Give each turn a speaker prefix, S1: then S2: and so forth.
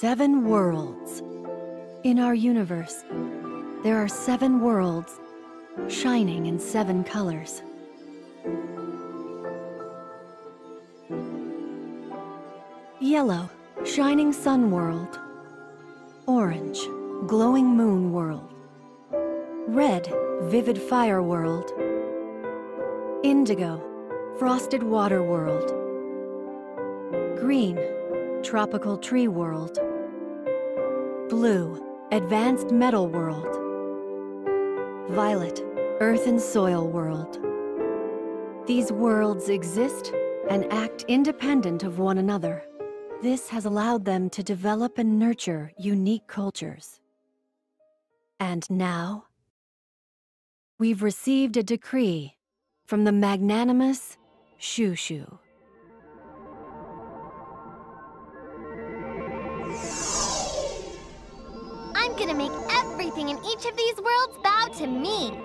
S1: Seven worlds. In our universe, there are seven worlds, shining in seven colors. Yellow, shining sun world. Orange, glowing moon world. Red, vivid fire world. Indigo, frosted water world. Green, tropical tree world. Blue, advanced metal world. Violet, earth and soil world. These worlds exist and act independent of one another. This has allowed them to develop and nurture unique cultures. And now, we've received a decree from the magnanimous Chou-Chou.
S2: I'm gonna make everything in each of these worlds bow to me.